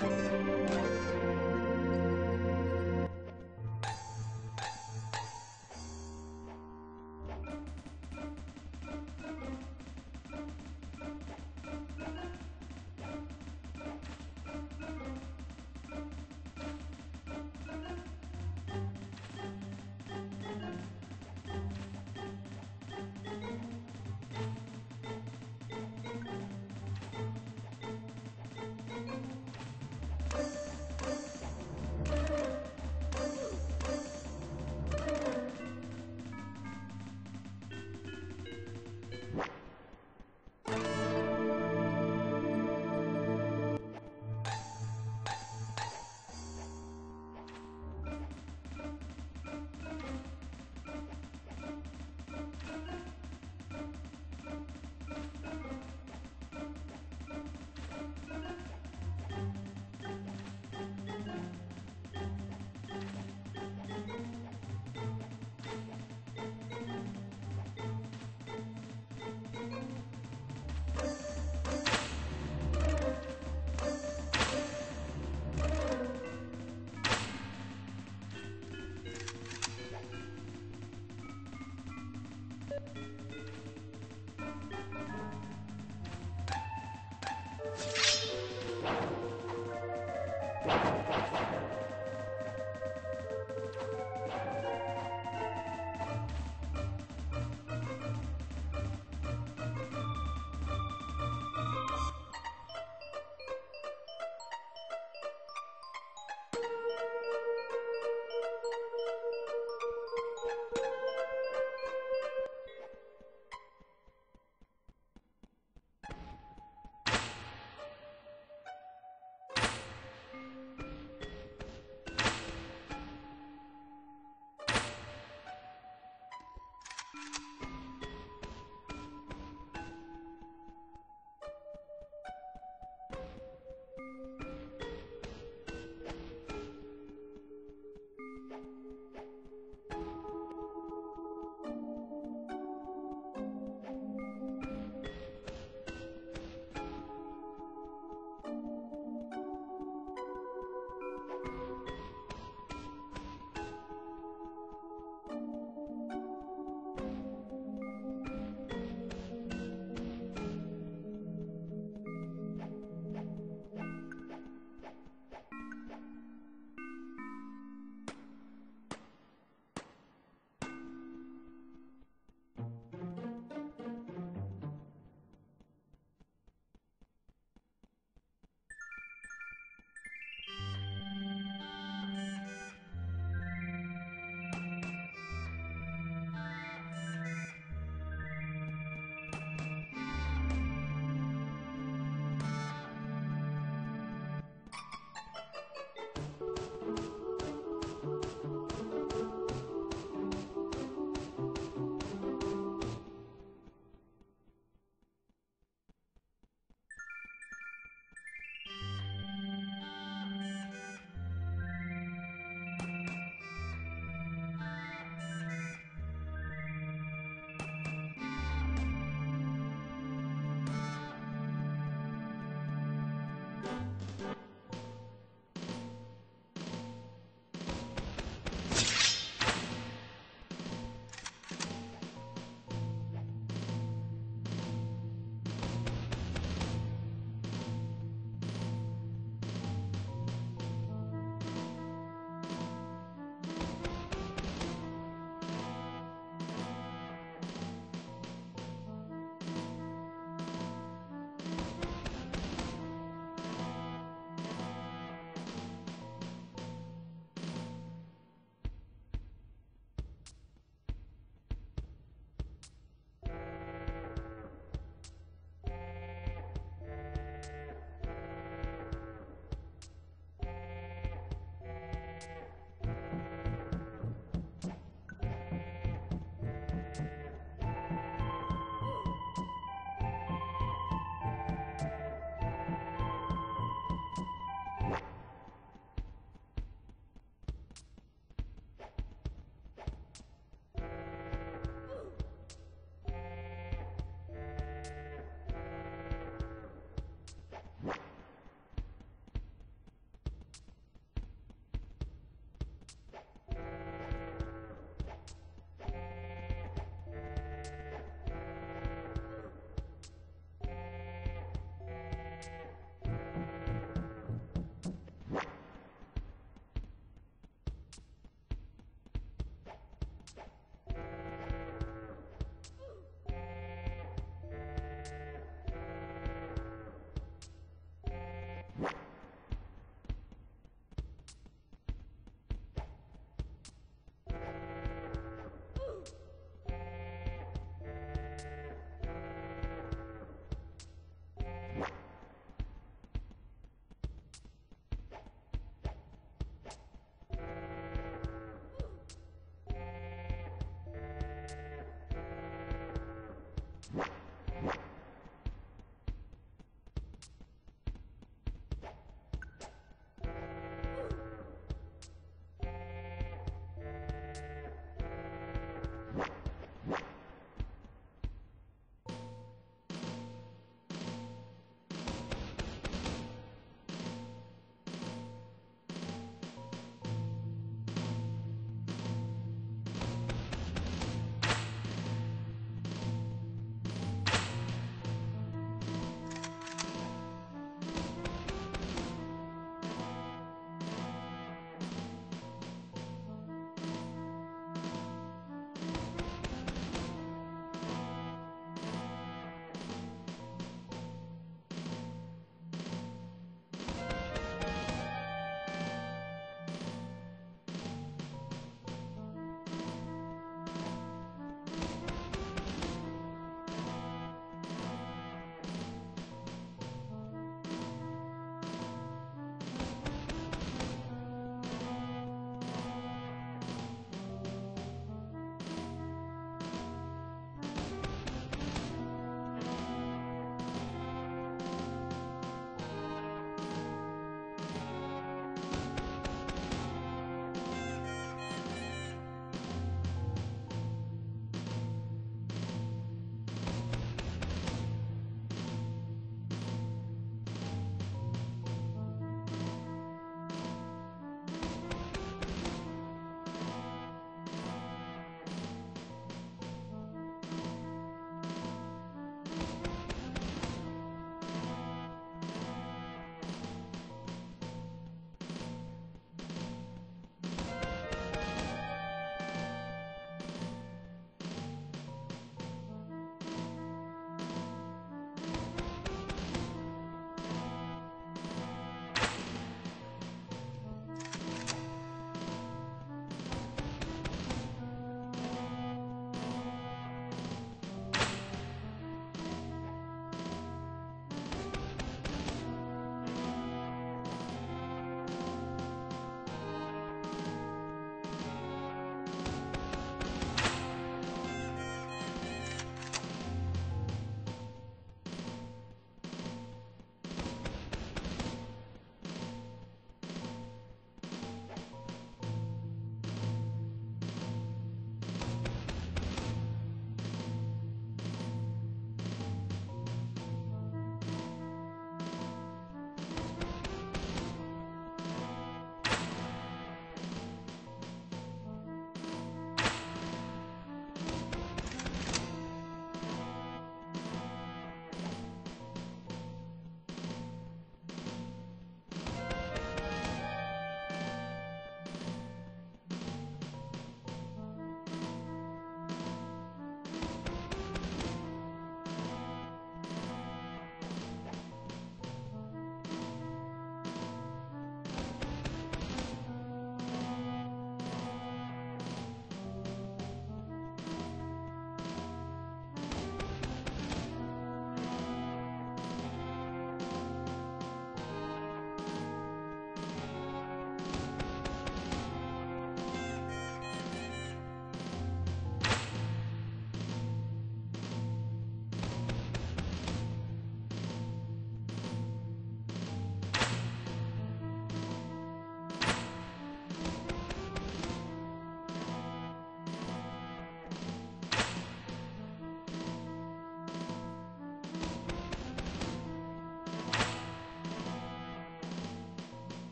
うん。